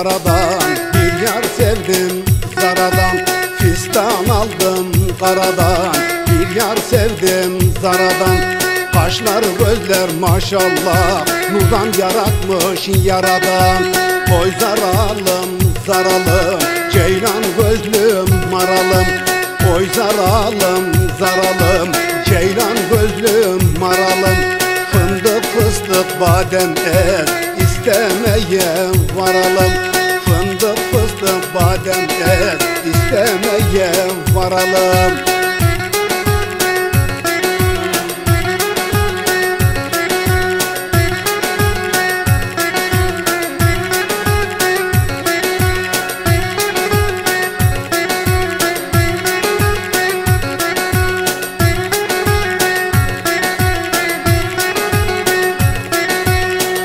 Karadan bir yar sevdim zaradan Fistan aldım karadan Bir yar sevdim zaradan Kaşlar gözler maşallah Nurdan yaratmış yaradan. Koy zaralım zaralım Ceylan gözlüm maralım. Koy zaralım zaralım Ceylan gözlüm maralım. Fındık fıstık badem et istemeye varalım varalım.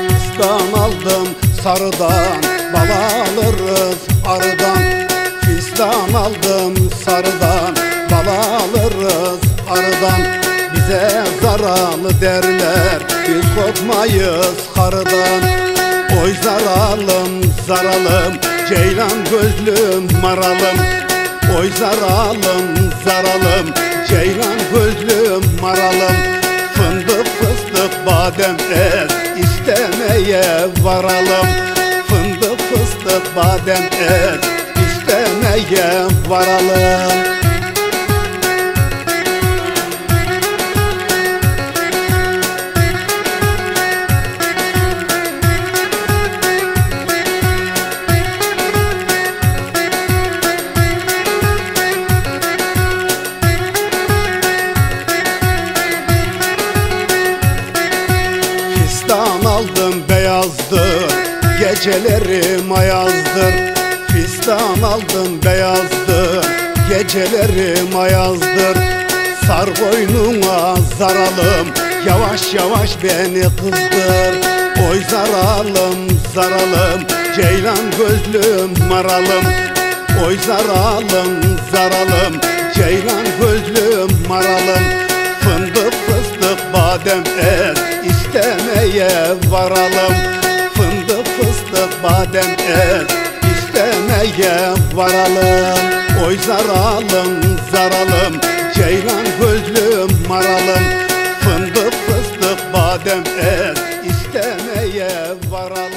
Fistan aldım sarıdan Bal alırız arıdan Bize zaralı derler? Biz korkmayız karıdan Oy zaralım zaralım Ceylan gözlüm maralım. Oy zaralım zaralım Ceylan gözlüm maralım. Fındık fıstık badem et istemeye varalım. Fındık fıstık badem et istemeye varalım Fistan aldım beyazdır Gecelerim ayazdır Fistan aldım beyazdır Gecelerim ayazdır Sar boynuna zaralım Yavaş yavaş beni kızdır. Oy zaralım zaralım Ceylan gözlüm maralım. Oy zaralım zaralım Ceylan gözlüm maralım badem et istemeye varalım. Fındık fıstık badem et istemeye varalım. Oy zaralım zaralım. Ceylan gözlüm maralım. Fındık fıstık badem et istemeye varalım